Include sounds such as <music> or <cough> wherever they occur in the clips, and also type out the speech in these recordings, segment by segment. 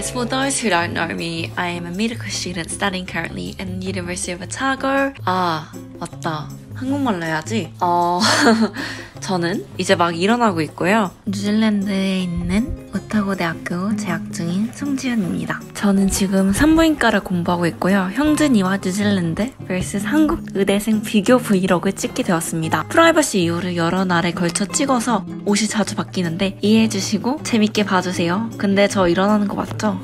guys, for those who don't know me, I am a medical student studying currently in University of Otago. 아, 맞다. 한국말로 해야지. 어, 저는 이제 막 일어나고 있고요. 뉴질랜드에 있는 오타고 대학교 재학 중인 송지윤입니다. 저는 지금 산부인과를 공부하고 있고요. 형준이와 뉴질랜드 vs 한국 의대생 비교 브이로그 찍게 되었습니다. 프라이버시 이유를 여러 날에 걸쳐 찍어서 옷이 자주 바뀌는데 이해해주시고 재밌게 봐주세요. 근데 저 일어나는 거 맞죠?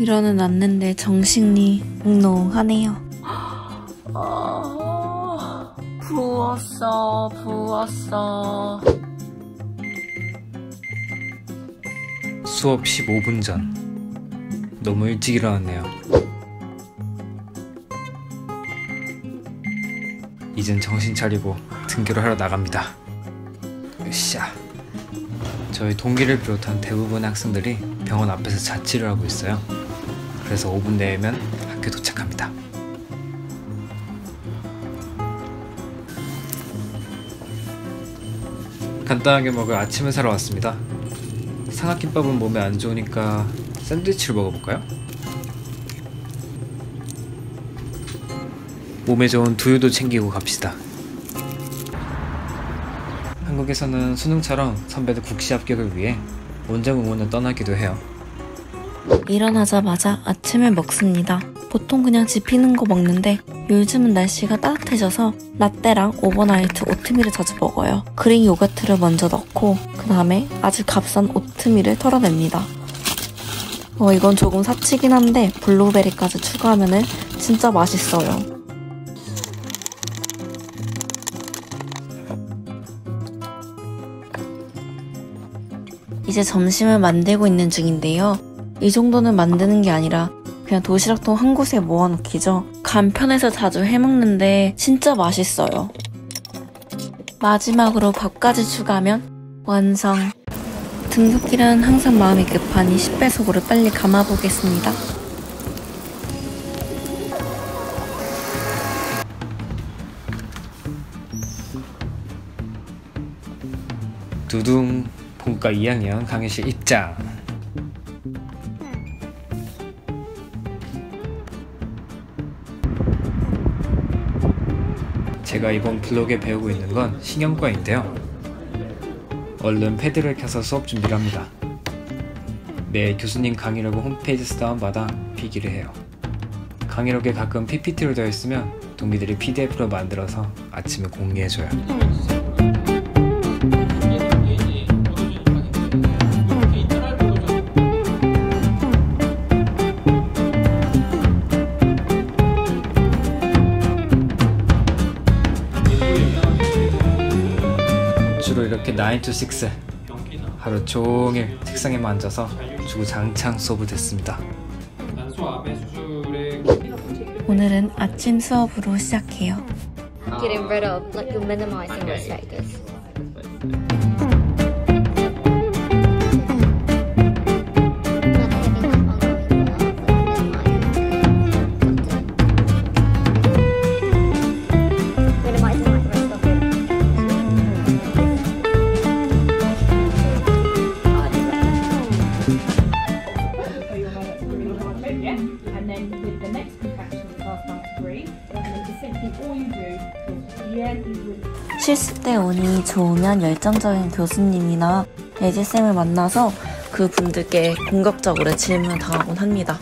일어는 않는데 정신이 몽롱하네요. <gasps> 부었어, 부었어. 수업 15분 전. 너무 일찍 일어났네요. 이젠 정신 차리고 등교를 하러 나갑니다. 으쌰. 저희 동기를 비롯한 대부분의 학생들이 병원 앞에서 자취를 하고 있어요. 그래서 5분 내면 학교 도착합니다. 간단하게 먹을 아침을 사러 왔습니다. 삼각김밥은 몸에 안 좋으니까 샌드위치를 먹어볼까요? 몸에 좋은 두유도 챙기고 갑시다. 한국에서는 수능처럼 선배들 국시 합격을 위해 원정 응원을 떠나기도 해요. 일어나자마자 아침을 먹습니다. 보통 그냥 집히는 거 먹는데 요즘은 날씨가 따뜻해져서 라떼랑 overnight 오트밀을 자주 먹어요. Greek 요거트를 먼저 넣고 그 다음에 아주 값싼 오트밀을 털어냅니다. 어, 이건 조금 사치긴 한데 블루베리까지 추가하면 진짜 맛있어요. 이제 점심을 만들고 있는 중인데요. 이 정도는 만드는 게 아니라 그냥 도시락통 한 곳에 모아놓기죠. 간편해서 자주 해먹는데 진짜 맛있어요. 마지막으로 밥까지 추가하면 완성. 등굣길은 항상 마음이 급하니 10배 속으로 빨리 감아보겠습니다. 두둥 본과 2학년 강의실 입장. 제가 이번 블록에 배우고 있는 건 신경과인데요. 얼른 패드를 켜서 수업 준비를 합니다. 매일 교수님 강의록을 홈페이지에서 다운받아 필기를 해요. 강의록에 가끔 PPT로 되어 있으면 동기들이 PDF로 만들어서 아침에 공유해줘요. 주로 이렇게 9 to 6 하루 종일 책상에만 앉아서 주구장창 수업을 듣습니다. 오늘은 아침 수업으로 시작해요. getting rid of, like you're minimizing risk factors. Minimizing 쉴때 운이 좋으면 열정적인 교수님이나 예지쌤을 만나서 그 분들께 공격적으로 질문을 당하곤 합니다.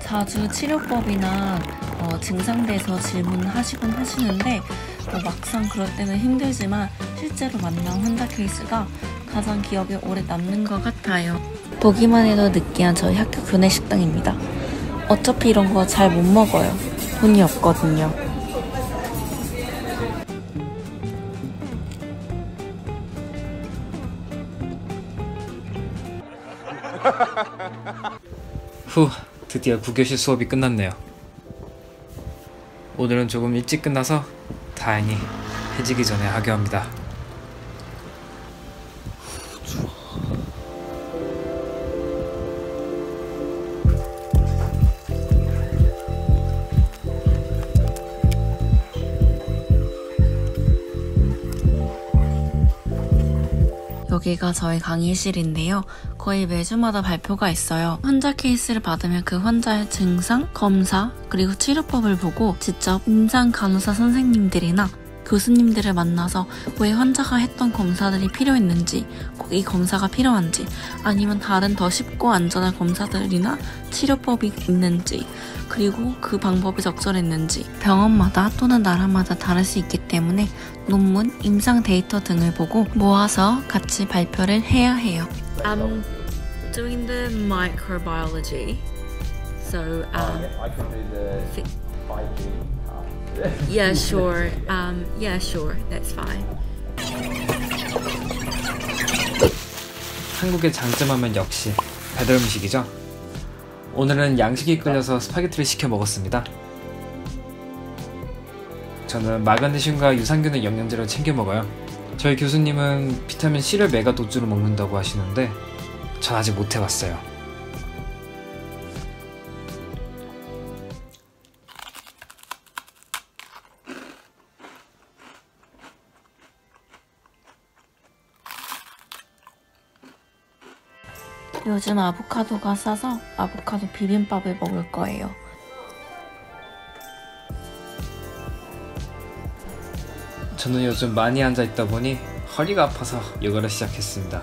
자주 치료법이나 어, 증상대에서 질문하시곤 하시는데 어, 막상 그럴 때는 힘들지만 실제로 만난 환자 케이스가 가장 기억에 오래 남는 것 같아요. 보기만 해도 느끼한 저희 학교 교내 식당입니다. 어차피 이런 거 잘 못 먹어요. 돈이 없거든요. <laughs> 후, 드디어 9교시 수업이 끝났네요. 오늘은 조금 일찍 끝나서 다행히 해지기 전에 하교합니다. 여기가 저희 강의실인데요. 거의 매주마다 발표가 있어요. 환자 케이스를 받으면 그 환자의 증상, 검사, 그리고 치료법을 보고 직접 임상 간호사 선생님들이나 교수님들을 만나서 왜 환자가 했던 검사들이 필요했는지, 꼭 이 검사가 필요한지, 아니면 다른 더 쉽고 안전한 검사들이나 치료법이 있는지, 그리고 그 방법이 적절했는지, 병원마다 또는 나라마다 다를 수 있기 때문에 논문, 임상 데이터 등을 보고 모아서 같이 발표를 해야 해요. I'm doing the microbiology. So, um, I can do the thi- 5G part. Yeah, sure. Um, yeah, sure. That's fine. 한국의 장점하면 역시 배달 음식이죠. 오늘은 양식이 끌려서 스파게티를 시켜 먹었습니다. 저는 마그네슘과 유산균을 영양제로 챙겨 먹어요. 저희 교수님은 비타민 C를 mega dose로 먹는다고 하시는데 전 아직 못 해봤어요. 요즘 아보카도가 싸서 아보카도 비빔밥을 먹을 거예요. 저는 요즘 많이 앉아 있다 보니 허리가 아파서 요가를 시작했습니다.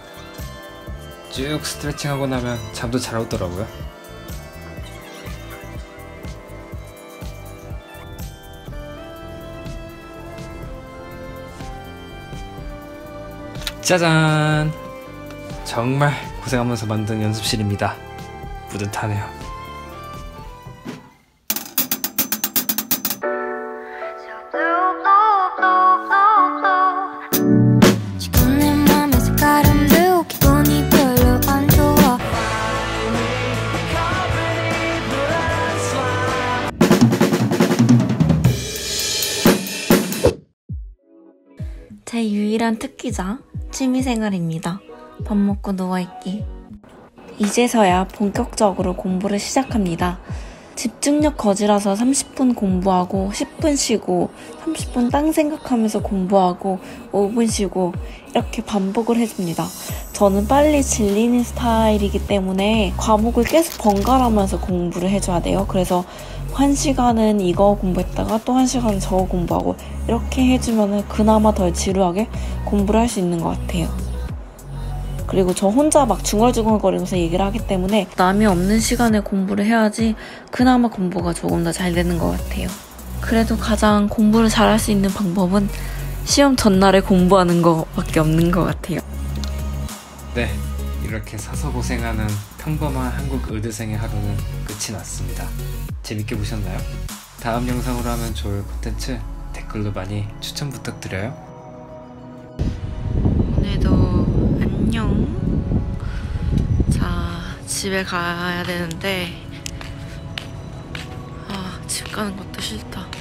쭉 스트레칭하고 나면 잠도 잘 오더라고요. 짜잔! 정말 고생하면서 만든 연습실입니다. 뿌듯하네요. 제 유일한 특기자 취미생활입니다. 밥 먹고 누워있기. 이제서야 본격적으로 공부를 시작합니다. 집중력 거지라서 30분 공부하고 10분 쉬고 30분 딴 생각하면서 공부하고 5분 쉬고 이렇게 반복을 해줍니다. 저는 빨리 질리는 스타일이기 때문에 과목을 계속 번갈아가면서 공부를 해줘야 돼요. 그래서 한 시간은 이거 공부했다가 또 한 시간은 저거 공부하고 이렇게 해주면 그나마 덜 지루하게 공부를 할 수 있는 것 같아요. 그리고 저 혼자 막 중얼중얼거리면서 얘기를 하기 때문에 남이 없는 시간에 공부를 해야지 그나마 공부가 조금 더 잘 되는 것 같아요. 그래도 가장 공부를 잘할 수 있는 방법은 시험 전날에 공부하는 것밖에 없는 것 같아요. 네, 이렇게 사서 고생하는 평범한 한국 의대생의 하루는 끝이 났습니다. 재밌게 보셨나요? 다음 영상으로 하면 좋을 콘텐츠 댓글로 많이 추천 부탁드려요. 집에 가야 되는데, 아, 집 가는 것도 싫다.